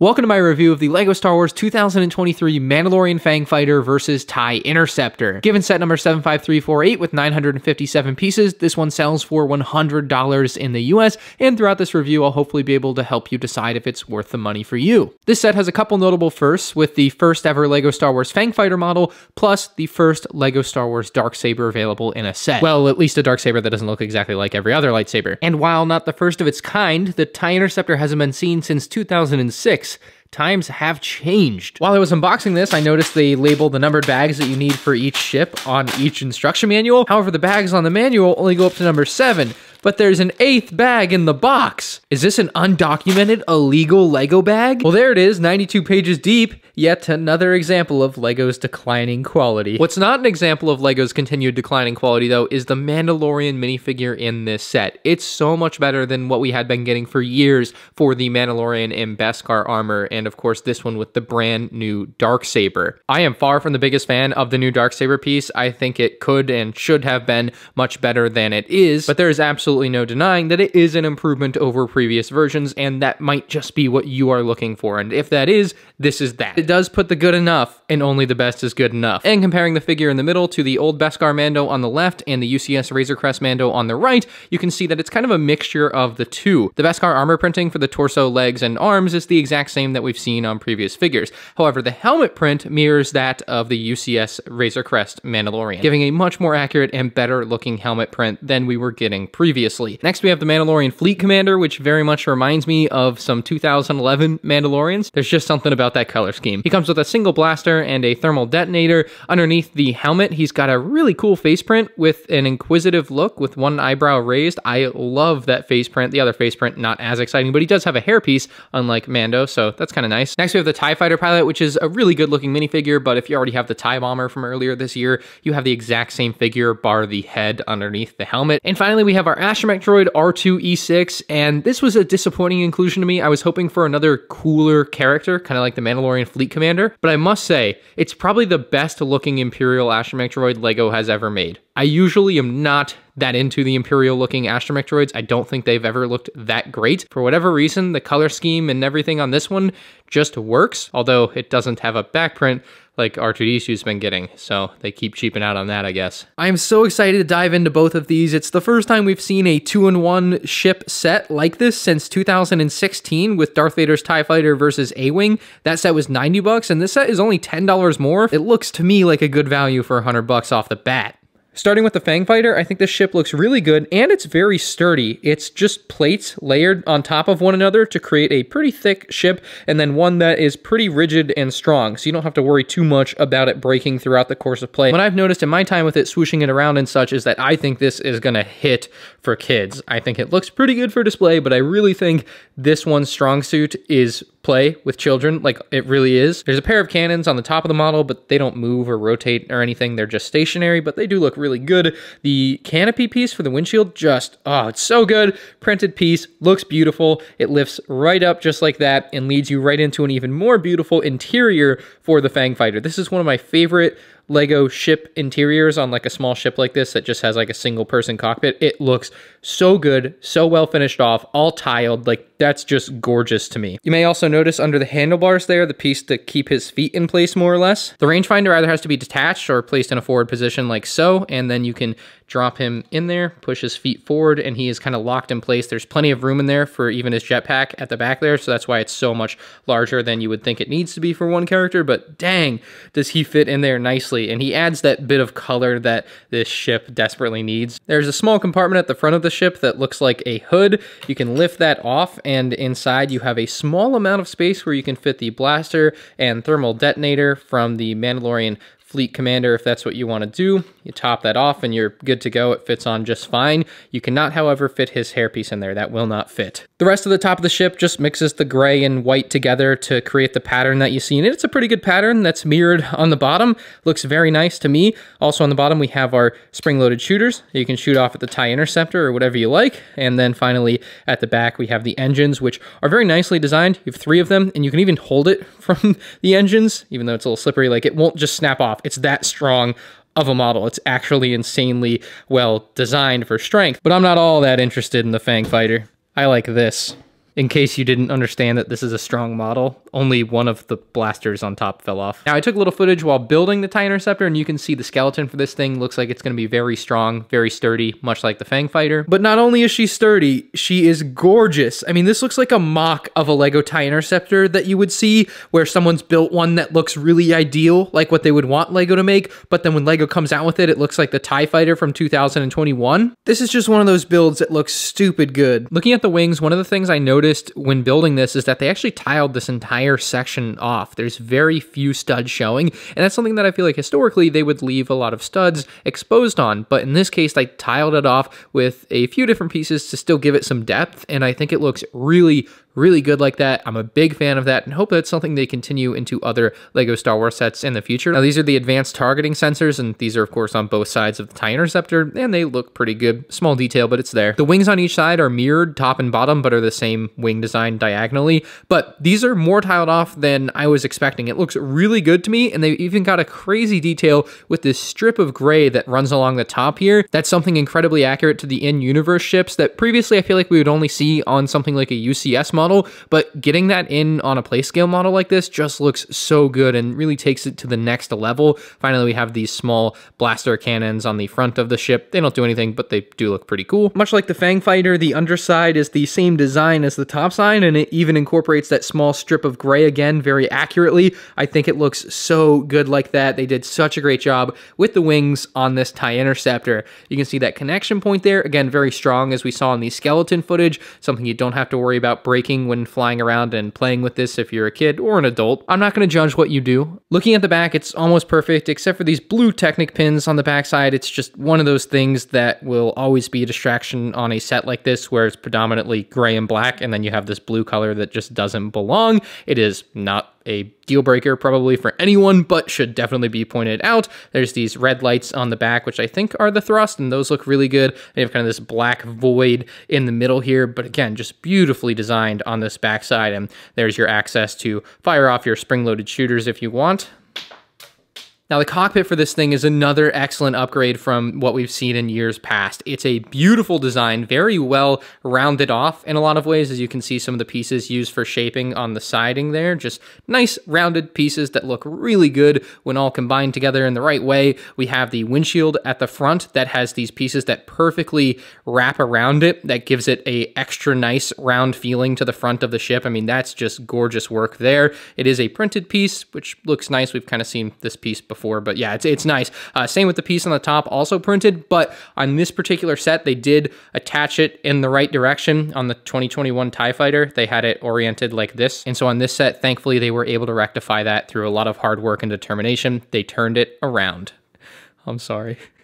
Welcome to my review of the LEGO Star Wars 2023 Mandalorian Fang Fighter versus TIE Interceptor. Given set number 75348 with 957 pieces, this one sells for $100 in the US, and throughout this review, I'll hopefully be able to help you decide if it's worth the money for you. This set has a couple notable firsts, with the first ever LEGO Star Wars Fang Fighter model, plus the first LEGO Star Wars Dark Saber available in a set. Well, at least a Dark Saber that doesn't look exactly like every other lightsaber. And while not the first of its kind, the TIE Interceptor hasn't been seen since 2006, times have changed. While I was unboxing this, I noticed they label the numbered bags that you need for each ship on each instruction manual. However, the bags on the manual only go up to number seven, but there's an eighth bag in the box. Is this an undocumented, illegal Lego bag? Well, there it is, 92 pages deep. Yet another example of LEGO's declining quality. What's not an example of LEGO's continued declining quality, though, is the Mandalorian minifigure in this set. It's so much better than what we had been getting for years for the Mandalorian in Beskar armor, and of course, this one with the brand new Dark Saber. I am far from the biggest fan of the new Dark Saber piece. I think it could and should have been much better than it is, but there is absolutely no denying that it is an improvement over previous versions, and that might just be what you are looking for. And if that is, this is that. It does put the good enough, and only the best is good enough. And comparing the figure in the middle to the old Beskar Mando on the left and the UCS Razor Crest Mando on the right, you can see that it's kind of a mixture of the two. The Beskar armor printing for the torso, legs, and arms is the exact same that we've seen on previous figures. However, the helmet print mirrors that of the UCS Razor Crest Mandalorian, giving a much more accurate and better looking helmet print than we were getting previously. Next, we have the Mandalorian Fleet Commander, which very much reminds me of some 2011 Mandalorians. There's just something about that color scheme. He comes with a single blaster and a thermal detonator. Underneath the helmet, he's got a really cool face print with an inquisitive look with one eyebrow raised. I love that face print. The other face print, not as exciting, but he does have a hairpiece, unlike Mando, so that's kind of nice. Next, we have the TIE Fighter pilot, which is a really good looking minifigure, but if you already have the TIE Bomber from earlier this year, you have the exact same figure, bar the head underneath the helmet. And finally, we have our droid R2E6, and this was a disappointing inclusion to me. I was hoping for another cooler character, kind of like the Mandalorian Fleet Commander, but I must say, it's probably the best looking Imperial astromech LEGO has ever made. I usually am not that into the Imperial looking astromech droids. I don't think they've ever looked that great. For whatever reason, the color scheme and everything on this one just works, although it doesn't have a back print like R2D2's been getting, so they keep cheaping out on that, I guess. I am so excited to dive into both of these. It's the first time we've seen a two-in-one ship set like this since 2016 with Darth Vader's TIE Fighter versus A-Wing. That set was 90 bucks, and this set is only $10 more. It looks to me like a good value for 100 bucks off the bat. Starting with the Fang Fighter, I think this ship looks really good and it's very sturdy. It's just plates layered on top of one another to create a pretty thick ship and then one that is pretty rigid and strong, so you don't have to worry too much about it breaking throughout the course of play. What I've noticed in my time with it swooshing it around and such is that I think this is going to hit for kids. I think it looks pretty good for display, but I really think this one's strong suit is play with children like it really is. There's a pair of cannons on the top of the model, but they don't move or rotate or anything. They're just stationary, but they do look really good. The canopy piece for the windshield just, oh, it's so good. Printed piece, looks beautiful. It lifts right up just like that and leads you right into an even more beautiful interior for the Fang Fighter. This is one of my favorite Lego ship interiors on like a small ship like this that just has like a single person cockpit. It looks so good, so well finished off, all tiled. Like that's just gorgeous to me. You may also notice under the handlebars there, the piece to keep his feet in place more or less. The rangefinder either has to be detached or placed in a forward position like so, and then you can drop him in there, push his feet forward, and he is kind of locked in place. There's plenty of room in there for even his jetpack at the back there, so that's why it's so much larger than you would think it needs to be for one character, but dang, does he fit in there nicely, and he adds that bit of color that this ship desperately needs. There's a small compartment at the front of the ship that looks like a hood. You can lift that off, and inside you have a small amount of space where you can fit the blaster and thermal detonator from the Mandalorian Fleet Commander if that's what you want to do. You top that off and you're good to go. It fits on just fine. You cannot, however, fit his hairpiece in there. That will not fit. The rest of the top of the ship just mixes the gray and white together to create the pattern that you see in it. It's a pretty good pattern that's mirrored on the bottom. Looks very nice to me. Also on the bottom, we have our spring-loaded shooters. You can shoot off at the TIE Interceptor or whatever you like. And then finally, at the back, we have the engines, which are very nicely designed. You have three of them, and you can even hold it from the engines, even though it's a little slippery. Like, it won't just snap off. It's that strong of a model. It's actually insanely well designed for strength, but I'm not all that interested in the Fang Fighter. I like this. In case you didn't understand that this is a strong model, only one of the blasters on top fell off. Now I took a little footage while building the TIE Interceptor and you can see the skeleton for this thing looks like it's going to be very strong, very sturdy, much like the Fang Fighter. But not only is she sturdy, she is gorgeous. I mean, this looks like a MOC of a Lego TIE Interceptor that you would see where someone's built one that looks really ideal, like what they would want Lego to make, but then when Lego comes out with it, it looks like the TIE Fighter from 2021. This is just one of those builds that looks stupid good. Looking at the wings, one of the things I noticed noticed when building this is that they actually tiled this entire section off. There's very few studs showing, and that's something that I feel like historically they would leave a lot of studs exposed on, but in this case, they tiled it off with a few different pieces to still give it some depth, and I think it looks really, really good like that. I'm a big fan of that and hope that's something they continue into other LEGO Star Wars sets in the future. Now, these are the advanced targeting sensors, and these are, of course, on both sides of the TIE Interceptor, and they look pretty good. Small detail, but it's there. The wings on each side are mirrored top and bottom, but are the same wing design diagonally, but these are more tiled off than I was expecting. It looks really good to me, and they even got a crazy detail with this strip of gray that runs along the top here. That's something incredibly accurate to the in-universe ships that previously I feel like we would only see on something like a UCS model, but getting that in on a play scale model like this just looks so good and really takes it to the next level. Finally, we have these small blaster cannons on the front of the ship. They don't do anything, but they do look pretty cool. Much like the Fang Fighter, the underside is the same design as the top side, and it even incorporates that small strip of gray again very accurately. I think it looks so good like that. They did such a great job with the wings on this TIE Interceptor. You can see that connection point there, again, very strong as we saw in the skeleton footage, something you don't have to worry about breaking when flying around and playing with this if you're a kid or an adult. I'm not going to judge what you do. Looking at the back, it's almost perfect, except for these blue Technic pins on the backside. It's just one of those things that will always be a distraction on a set like this, where it's predominantly gray and black, and then you have this blue color that just doesn't belong. It is not a deal breaker probably for anyone, but should definitely be pointed out. There's these red lights on the back, which I think are the thrust, and those look really good. They have kind of this black void in the middle here, but again, just beautifully designed on this backside. And there's your access to fire off your spring-loaded shooters if you want. Now, the cockpit for this thing is another excellent upgrade from what we've seen in years past. It's a beautiful design, very well rounded off in a lot of ways, as you can see some of the pieces used for shaping on the siding there. Just nice rounded pieces that look really good when all combined together in the right way. We have the windshield at the front that has these pieces that perfectly wrap around it, that gives it a extra nice round feeling to the front of the ship. I mean, that's just gorgeous work there. It is a printed piece, which looks nice. We've kind of seen this piece before before, but yeah, it's, it's nice. Uh, same with the piece on the top, also printed, but on this particular set, they did attach it in the right direction. On the 2021 TIE Fighter, they had it oriented like this. And so on this set, thankfully, they were able to rectify that through a lot of hard work and determination. They turned it around. I'm sorry.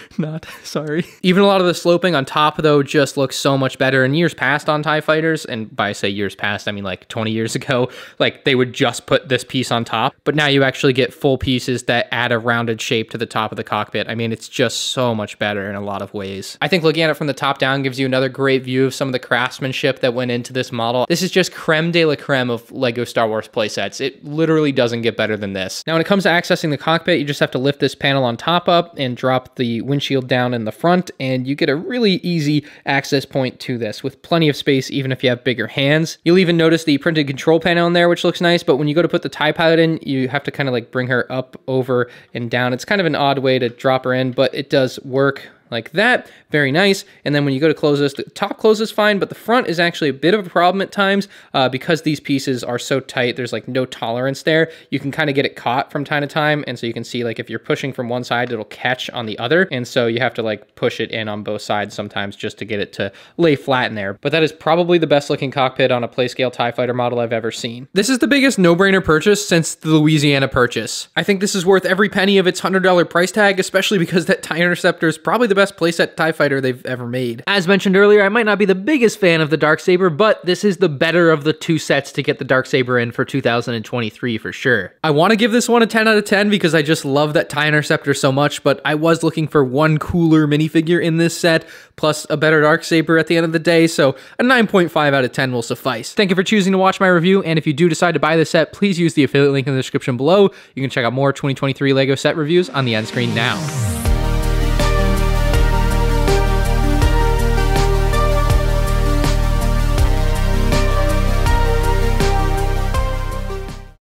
Not sorry. Even a lot of the sloping on top, though, just looks so much better. In years past on TIE fighters, and by say years past, I mean like 20 years ago, like they would just put this piece on top. But now you actually get full pieces that add a rounded shape to the top of the cockpit. I mean, it's just so much better in a lot of ways. I think looking at it from the top down gives you another great view of some of the craftsmanship that went into this model. This is just creme de la creme of LEGO Star Wars playsets. It literally doesn't get better than this. Now, when it comes to accessing the cockpit, you just have to lift this panel on top up and drop the windshield down in the front, and you get a really easy access point to this with plenty of space, even if you have bigger hands. You'll even notice the printed control panel in there, which looks nice, but when you go to put the TIE Pilot in, you have to kind of like bring her up, over, and down. It's kind of an odd way to drop her in, but it does work like that. Very nice. And then when you go to close this, the top closes fine, but the front is actually a bit of a problem at times uh, because these pieces are so tight. There's like no tolerance there. You can kind of get it caught from time to time. And so you can see like if you're pushing from one side, it'll catch on the other. And so you have to like push it in on both sides sometimes just to get it to lay flat in there. But that is probably the best looking cockpit on a Playscale TIE Fighter model I've ever seen. This is the biggest no-brainer purchase since the Louisiana purchase. I think this is worth every penny of its $100 price tag, especially because that TIE Interceptor is probably the best playset TIE Fighter they've ever made. As mentioned earlier, I might not be the biggest fan of the Dark Saber, but this is the better of the two sets to get the Dark Saber in for 2023 for sure. I want to give this one a 10 out of 10 because I just love that TIE Interceptor so much, but I was looking for one cooler minifigure in this set, plus a better Dark Saber at the end of the day, so a 9.5 out of 10 will suffice. Thank you for choosing to watch my review, and if you do decide to buy this set, please use the affiliate link in the description below. You can check out more 2023 LEGO set reviews on the end screen now.